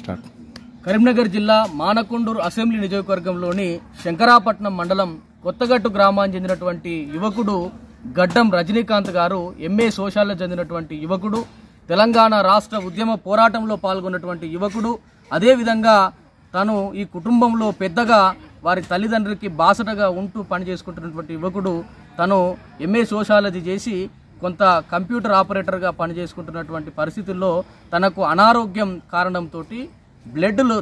Start. Karimnagar జిల్లా Manakondur assembly నియోజకవర్గంలోని శంకరాపట్నం మండలం కొత్తగట్టు గ్రామానికి చెందినటువంటి యువకుడు గడ్డం రజనీకాంత్ గారు ఎంఏ సోషాల్లో చెందినటువంటి యువకుడు తెలంగాణ రాష్ట్ర ఉద్యమ పోరాటంలో పాల్గొన్నటువంటి యువకుడు. అదేవిధంగా తను ఈ కుటుంబంలో పెద్దగా వారి తల్లిదండ్రులకి బాసటగా ఉంటూ పనిచేసుకుంటున్నటువంటి యువకుడు. తను ఎంఏ సోషాలజీ చేసి కొంత కంప్యూటర్ ఆపరేటర్గా పనిచేసుకుంటున్నటువంటి పరిస్థితుల్లో తనకు అనారోగ్యం కారణంతో బ్లడ్లు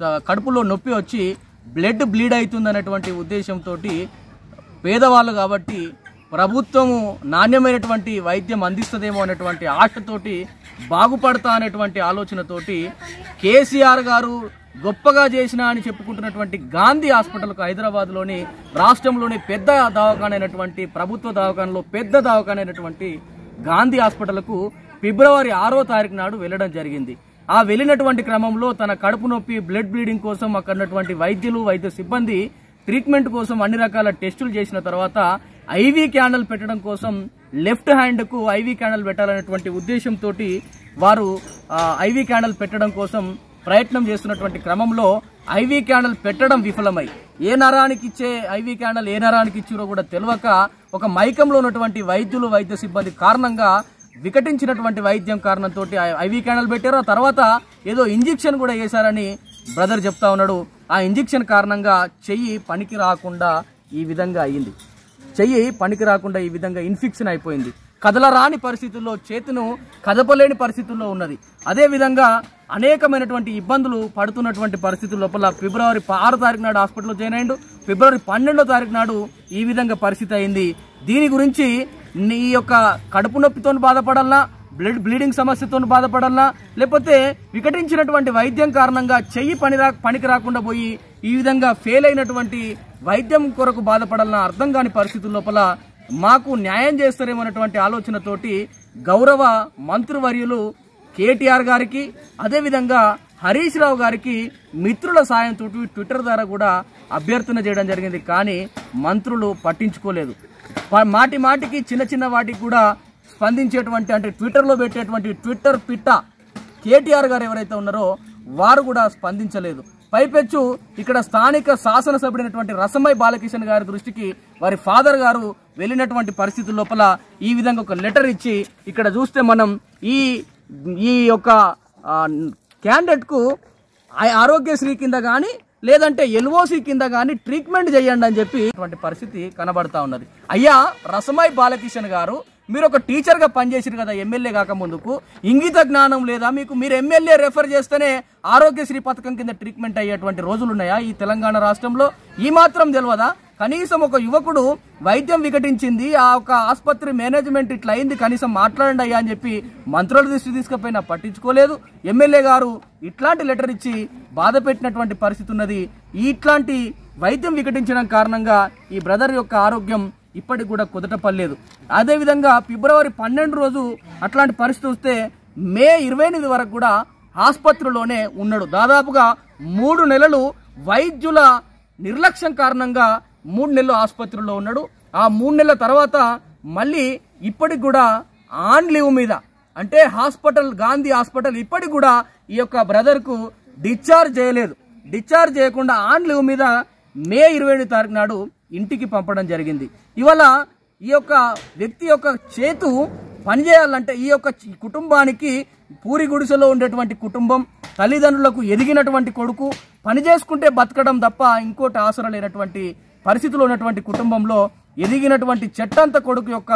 త- కడుపులో నొప్పి వచ్చి బ్లడ్ బ్లీడ్ అవుతుందనేటువంటి ఉద్దేశంతో పేదవాళ్ళు కాబట్టి ప్రభుత్వము నాణ్యమైనటువంటి వైద్యం అందిస్తుందేమో అనేటువంటి ఆశతోటి బాగుపడతా అనేటువంటి ఆలోచనతోటి కేసీఆర్ గారు గొప్పగా చేసిన అని చెప్పుకుంటున్నటువంటి గాంధీ హాస్పిటల్కు హైదరాబాద్లోని రాష్ట్రంలోని పెద్ద దవాఖానైనటువంటి ప్రభుత్వ దవాఖానలో పెద్ద దవాఖానైనటువంటి గాంధీ హాస్పిటల్కు ఫిబ్రవరి ఆరో తారీఖు నాడు వెళ్ళడం జరిగింది. ఆ వెళ్ళినటువంటి క్రమంలో తన కడుపు నొప్పి బ్లడ్ బ్లీడింగ్ కోసం అక్కడ ఉన్నటువంటి వైద్యులు వైద్య సిబ్బంది ట్రీట్మెంట్ కోసం అన్ని రకాల టెస్టులు చేసిన తర్వాత ఐవీ క్యాండల్ పెట్టడం కోసం లెఫ్ట్ హ్యాండ్కు ఐవీ క్యాండల్ పెట్టాలనేటువంటి ఉద్దేశంతో వారు ఐవీ క్యాండల్ పెట్టడం కోసం ప్రయత్నం చేస్తున్నటువంటి క్రమంలో ఐవీ క్యాండల్ పెట్టడం విఫలమై. ఏ నరానికి ఇచ్చే ఐవీ క్యాండల్ ఏ నరానికి ఇచ్చారో కూడా తెలియక ఒక మైకంలో ఉన్నటువంటి వైద్యులు వైద్య సిబ్బంది కారణంగా వికటించినటువంటి వైద్యం కారణంతో ఐవీ క్యాండల్ పెట్టారు. ఆ తర్వాత ఏదో ఇంజెక్షన్ కూడా వేశారని బ్రదర్ చెప్తా ఉన్నాడు. ఆ ఇంజెక్షన్ కారణంగా చెయ్యి పనికి రాకుండా ఈ విధంగా అయ్యింది చెయ్యి పనికి రాకుండా ఈ విధంగా ఇన్ఫెక్షన్ అయిపోయింది. కదలరాని పరిస్థితుల్లో చేతిను కదపలేని పరిస్థితుల్లో ఉన్నది. అదే విధంగా అనేకమైనటువంటి ఇబ్బందులు పడుతున్నటువంటి పరిస్థితుల లోపల ఫిబ్రవరి ఆరు తారీఖు నాడు హాస్పిటల్లో జాయిన్ అయ్యిండు. ఫిబ్రవరి పన్నెండో తారీఖు నాడు ఈ విధంగా పరిస్థితి అయింది. దీని గురించి నీ యొక్క కడుపు నొప్పితో బాధపడాలనా బ్లడ్ బ్లీడింగ్ సమస్యతో బాధపడాలనా లేకపోతే వికటించినటువంటి వైద్యం కారణంగా చెయ్యి పని రా పనికి రాకుండా పోయి ఈ విధంగా ఫెయిల్ అయినటువంటి వైద్యం కొరకు బాధపడాలన్న అర్థం కాని పరిస్థితుల లోపల మాకు న్యాయం చేస్తారేమన్నటువంటి ఆలోచనతోటి గౌరవ మంత్రివర్యులు కేటీఆర్ గారికి అదేవిధంగా హరీష్ రావు గారికి మిత్రుల సాయంతో ట్విట్టర్ ద్వారా కూడా అభ్యర్థన చేయడం జరిగింది. కానీ మంత్రులు పట్టించుకోలేదు. మాటి మాటికి చిన్న చిన్న వాటికి కూడా స్పందించేటువంటి అంటే ట్విట్టర్లో పెట్టేటువంటి ట్విట్టర్ పిట్ట కేటీఆర్ గారు ఎవరైతే ఉన్నారో వారు కూడా స్పందించలేదు. పైపెచ్చు ఇక్కడ స్థానిక శాసనసభ్యుడైనటువంటి రసమై బాలకిషన్ గారి దృష్టికి వారి ఫాదర్ గారు వెళ్ళినటువంటి పరిస్థితి లోపల ఈ విధంగా ఒక లెటర్ ఇచ్చి ఇక్కడ చూస్తే మనం ఈ ఈ యొక్క క్యాండిడేట్కు ఆరోగ్యశ్రీ కింద కానీ లేదంటే ఎల్ఓసి కింద కానీ ట్రీట్మెంట్ చేయండి అని చెప్పి ఇటువంటి పరిస్థితి కనబడతా ఉన్నది. అయ్యా రసమై బాలకిషన్ గారు మీరు ఒక టీచర్గా పనిచేసారు కదా ఎమ్మెల్యే కాక ముందుకు. ఇంగిత జ్ఞానం లేదా? మీకు మీరు ఎమ్మెల్యే రెఫర్ చేస్తేనే ఆరోగ్యశ్రీ పథకం కింద ట్రీట్మెంట్ అయ్యేటువంటి రోజులు ఉన్నాయా ఈ తెలంగాణ రాష్ట్రంలో? ఈ మాత్రం తెలియదా కనీసం ఒక యువకుడు వైద్యం వికటించింది ఆ ఒక ఆసుపత్రి మేనేజ్మెంట్ ఇట్లా అయింది కనీసం మాట్లాడండి అయ్యా అని చెప్పి మంత్రుల దృష్టి తీసుకుపోయినా పట్టించుకోలేదు. ఎమ్మెల్యే గారు ఇట్లాంటి లెటర్ ఇచ్చి బాధ పెట్టినటువంటి పరిస్థితి ఉన్నది. ఇట్లాంటి వైద్యం వికటించడం కారణంగా ఈ బ్రదర్ యొక్క ఆరోగ్యం ఇప్పటికి కూడా కుదట పడలేదు. అదేవిధంగా ఫిబ్రవరి పన్నెండు రోజు అట్లాంటి పరిస్థితి వస్తే మే ఇరవై ఎనిమిది వరకు కూడా ఆసుపత్రిలోనే ఉన్నాడు. దాదాపుగా మూడు నెలలు వైద్యుల నిర్లక్ష్యం కారణంగా మూడు నెలలు ఆసుపత్రిలో ఉన్నాడు. ఆ మూడు నెలల తర్వాత మళ్ళీ ఇప్పటికి కూడా ఆన్ లీవ్ మీద అంటే హాస్పిటల్ గాంధీ హాస్పిటల్ ఇప్పటికి కూడా ఈ యొక్క బ్రదర్కు డిశ్చార్జ్ చేయలేదు. డిశ్చార్జ్ చేయకుండా ఆన్ లీవ్ మీద మే ఇరవై ఎనిమిది తారీఖు నాడు ఇంటికి పంపడం జరిగింది. ఇవాళ ఈ యొక్క వ్యక్తి యొక్క చేతు పనిచేయాలంటే ఈ యొక్క కుటుంబానికి పూరి గుడిసెలో ఉండేటువంటి కుటుంబం తల్లిదండ్రులకు ఎదిగినటువంటి కొడుకు పని చేసుకుంటే బతకడం తప్ప ఇంకోటి ఆసర లేనటువంటి పరిస్థితిలో ఉన్నటువంటి కుటుంబంలో ఎదిగినటువంటి చెట్టంత కొడుకు యొక్క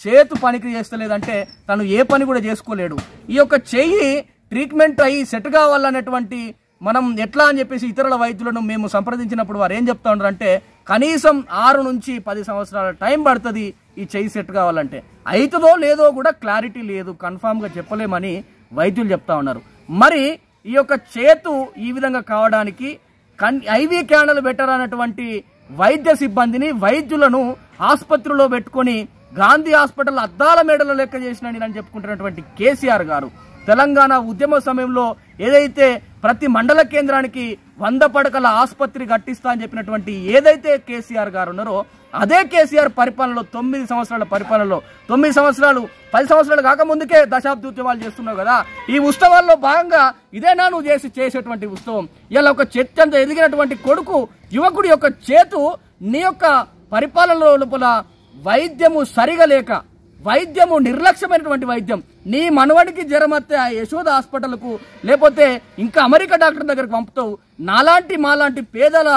చేతు పనికి చేస్తలేదంటే తను ఏ పని కూడా చేసుకోలేడు. ఈ యొక్క చెయ్యి ట్రీట్మెంట్ అయ్యి సెట్ కావాలనేటువంటి మనం ఎట్లా అని చెప్పేసి ఇతరుల వైద్యులను మేము సంప్రదించినప్పుడు వారు ఏం చెప్తా ఉన్నారంటే కనీసం ఆరు నుంచి పది సంవత్సరాల టైం పడుతుంది ఈ చెయ్యి సెట్ కావాలంటే. అవుతుందో లేదో కూడా క్లారిటీ లేదు కన్ఫామ్గా చెప్పలేమని వైద్యులు చెప్తా ఉన్నారు. మరి ఈ యొక్క చేతు ఈ విధంగా కావడానికి కన్ ఐవీ క్యాండల్ పెట్టారన్నటువంటి వైద్య సిబ్బందిని వైద్యులను ఆసుపత్రిలో పెట్టుకొని గాంధీ హాస్పిటల్ అద్దాల మేడలో లెక్క చేసిన అని చెప్పుకుంటున్నటువంటి కేసీఆర్ గారు. తెలంగాణ ఉద్యమ సమయంలో ఏదైతే ప్రతి మండల కేంద్రానికి వంద పడకల ఆసుపత్రి కట్టిస్తా అని చెప్పినటువంటి ఏదైతే కేసీఆర్ గారు ఉన్నారో అదే కేసీఆర్ పరిపాలనలో తొమ్మిది సంవత్సరాల పరిపాలనలో తొమ్మిది సంవత్సరాలు పది సంవత్సరాలు కాకముందుకే దశాబ్ది ఉద్యమాలు చేస్తున్నావు కదా ఈ ఉత్సవాల్లో భాగంగా ఇదేనా నువ్వు చేసి చేసేటువంటి ఉత్సవం? ఇలా ఒక చెత్తంత ఎదిగినటువంటి కొడుకు యువకుడి యొక్క చేతు నీ యొక్క పరిపాలనలో లోపల వైద్యము సరిగా లేక వైద్యము నిర్లక్ష్యమైనటువంటి వైద్యం నీ మనవడికి జ్వరం వస్తే ఆ యశోద హాస్పిటల్కు లేకపోతే ఇంకా అమెరికా డాక్టర్ దగ్గరకు పంపుతావు. నాలాంటి మాలాంటి పేదల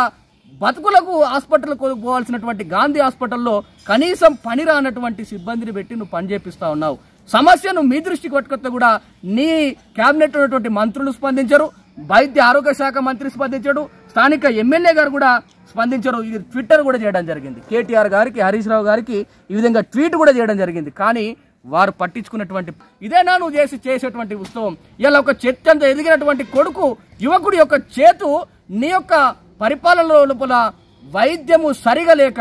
బతుకులకు హాస్పిటల్కు పోవాల్సినటువంటి గాంధీ హాస్పిటల్లో కనీసం పని రానటువంటి సిబ్బందిని పెట్టి నువ్వు పని చేపిస్తా ఉన్నావు. సమస్యను మీ దృష్టికి పట్టుకొస్తే కూడా నీ క్యాబినెట్ ఉన్నటువంటి మంత్రులు స్పందించరు వైద్య ఆరోగ్య శాఖ మంత్రి స్పందించాడు స్థానిక ఎమ్మెల్యే గారు కూడా స్పందించరు. ఇది ట్విట్టర్ కూడా చేయడం జరిగింది. కేటీఆర్ గారికి హరీష్ రావు గారికి ఈ విధంగా ట్వీట్ కూడా చేయడం జరిగింది. కానీ వారు పట్టించుకున్నటువంటి ఇదేనా నువ్వు చేసి చేసేటువంటి ఉత్సవం. ఇలా ఒక చెత్తంత ఎదిగినటువంటి కొడుకు యువకుడి యొక్క చేతు నీ యొక్క పరిపాలనలో లోపల వైద్యము సరిగా లేక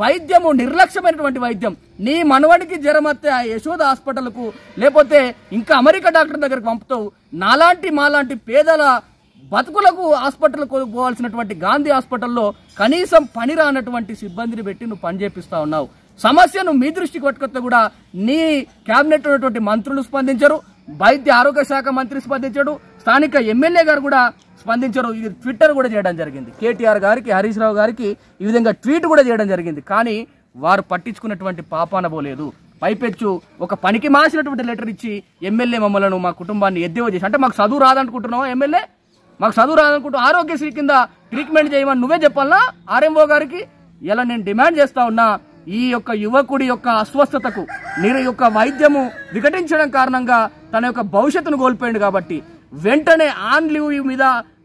వైద్యము నిర్లక్ష్యమైనటువంటి వైద్యం. నీ మనవడికి జ్వరమత్తే ఆ యశోద హాస్పిటల్కు లేకపోతే ఇంకా అమెరికా డాక్టర్ దగ్గరకు పంపుతావు. నాలాంటి మాలాంటి పేదల బతుకులకు హాస్పిటల్ పోవాల్సినటువంటి గాంధీ హాస్పిటల్లో కనీసం పని రానటువంటి సిబ్బందిని పెట్టి నువ్వు పని చేపిస్తా ఉన్నావు. సమస్యను మీ దృష్టికి పట్టుకొస్తే కూడా నీ కేబినెట్ ఉన్నటువంటి మంత్రులు స్పందించరు వైద్య ఆరోగ్య శాఖ మంత్రి స్పందించాడు స్థానిక ఎమ్మెల్యే గారు కూడా స్పందించరు. ఇది ట్విట్టర్ కూడా చేయడం జరిగింది. కేటీఆర్ గారికి హరీష్ రావు గారికి ఈ విధంగా ట్వీట్ కూడా చేయడం జరిగింది. కానీ వారు పట్టించుకున్నటువంటి పాపాన పోలేదు. పైపెచ్చు ఒక పనికి మాసినటువంటి లెటర్ ఇచ్చి ఎమ్మెల్యే మమ్మలను మా కుటుంబాన్ని ఎద్దేవా చేసి అంటే మాకు చదువు రాదనుకుంటున్నావా ఎమ్మెల్యే? మాకు చదువు రాదనుకుంటూ ఆరోగ్యశ్రీ కింద ట్రీట్మెంట్ చేయమని నువ్వే చెప్పాలనా? ఆర్ఎంఓ గారికి ఇలా నేను డిమాండ్ చేస్తా ఉన్నా ఈ యొక్క యువకుడి యొక్క అస్వస్థతకు నీరు యొక్క వైద్యము వికటించడం కారణంగా తన యొక్క భవిష్యత్తును కోల్పోయింది కాబట్టి వెంటనే ఆన్ లీవ్ మీద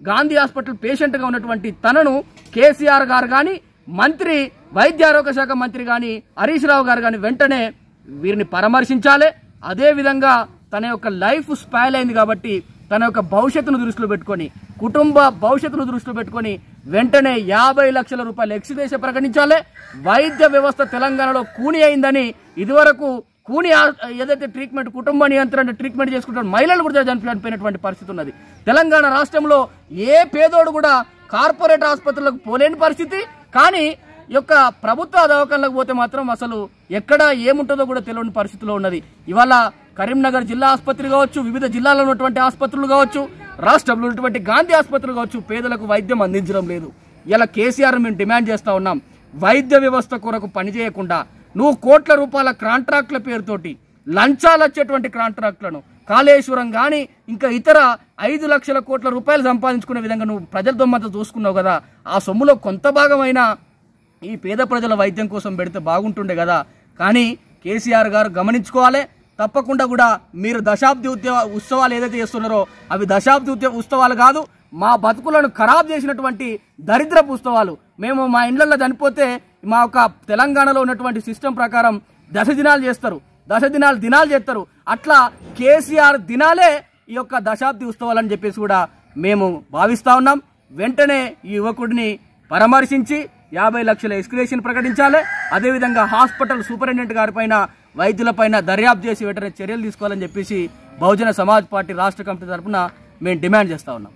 గాంధీ హాస్పిటల్ పేషెంట్గా ఉన్నటువంటి తనను కేసీఆర్ గారు కానీ మంత్రి వైద్య ఆరోగ్య శాఖ మంత్రి కానీ హరీష్ రావు గారు కానీ వెంటనే వీరిని పరామర్శించాలి. అదే విధంగా తన యొక్క లైఫ్ స్పాయిల్ అయింది కాబట్టి తన యొక్క భవిష్యత్తును దృష్టిలో పెట్టుకొని కుటుంబ భవిష్యత్తును దృష్టిలో పెట్టుకొని వెంటనే యాభై లక్షల రూపాయలు ఎక్స్దేశ ప్రకటించాలి. వైద్య వ్యవస్థ తెలంగాణలో కూని అయిందని ఇదివరకు కూని ఆ- ఏదైతే ట్రీట్మెంట్ కుటుంబ నియంత్రణ ట్రీట్మెంట్ చేసుకుంటారు మహిళలు కూడా చనిపోయినటువంటి పరిస్థితి ఉన్నది. తెలంగాణ రాష్ట్రంలో ఏ పేదోడు కూడా కార్పొరేట్ ఆసుపత్రులకు పోలేని పరిస్థితి. కానీ యొక్క ప్రభుత్వ దవాఖానలకు పోతే మాత్రం అసలు ఎక్కడ ఏముంటుందో కూడా తెలియని పరిస్థితిలో ఉన్నది. ఇవాళ కరీంనగర్ జిల్లా ఆసుపత్రి కావచ్చు వివిధ జిల్లాలో ఉన్నటువంటి ఆసుపత్రులు కావచ్చు రాష్ట్రంలో ఉన్నటువంటి గాంధీ ఆసుపత్రులు కావచ్చు పేదలకు వైద్యం అందించడం లేదు. ఇలా కేసీఆర్ మేము డిమాండ్ చేస్తా ఉన్నాం. వైద్య వ్యవస్థ కొరకు పనిచేయకుండా నువ్వు కోట్ల రూపాయల కాంట్రాక్ట్ల పేరుతోటి లంచాలు వచ్చేటువంటి కాంట్రాక్ట్లను కాళేశ్వరం కానీ ఇంకా ఇతర ఐదు లక్షల కోట్ల రూపాయలు సంపాదించుకునే విధంగా నువ్వు ప్రజల దొమ్మంతా చూసుకున్నావు కదా ఆ సొమ్ములో కొంత భాగమైనా ఈ పేద ప్రజల వైద్యం కోసం పెడితే బాగుంటుండే కదా. కానీ కేసీఆర్ గారు గమనించుకోవాలి. తప్పకుండా కూడా మీరు దశాబ్ది ఉద్యమ ఉత్సవాలు ఏదైతే చేస్తున్నారో అవి దశాబ్ది ఉద్యోగ ఉత్సవాలు కాదు మా బతుకులను ఖరాబ్ చేసినటువంటి దరిద్రపు ఉత్సవాలు. మేము మా ఇండ్లలో చనిపోతే మా యొక్క తెలంగాణలో ఉన్నటువంటి సిస్టమ్ ప్రకారం దశ దినాలు చేస్తారు. దశ దినాలు దినాలు చేస్తారు. అట్లా కేసీఆర్ దినాలే ఈ యొక్క దశాబ్ది ఉత్సవాలని చెప్పేసి కూడా మేము భావిస్తా ఉన్నాం. వెంటనే ఈ యువకుడిని పరామర్శించి యాభై లక్షల ఎక్స్క్రేషన్ ప్రకటించాలి. అదేవిధంగా హాస్పిటల్ సూపరింటెండెంట్ గారి పైన వైద్యులపైన దర్యాప్తు చేసి వెంటనే చర్యలు తీసుకోవాలని చెప్పేసి బహుజన సమాజ్ పార్టీ రాష్ట్ర కమిటీ తరఫున మేము డిమాండ్ చేస్తా ఉన్నాం.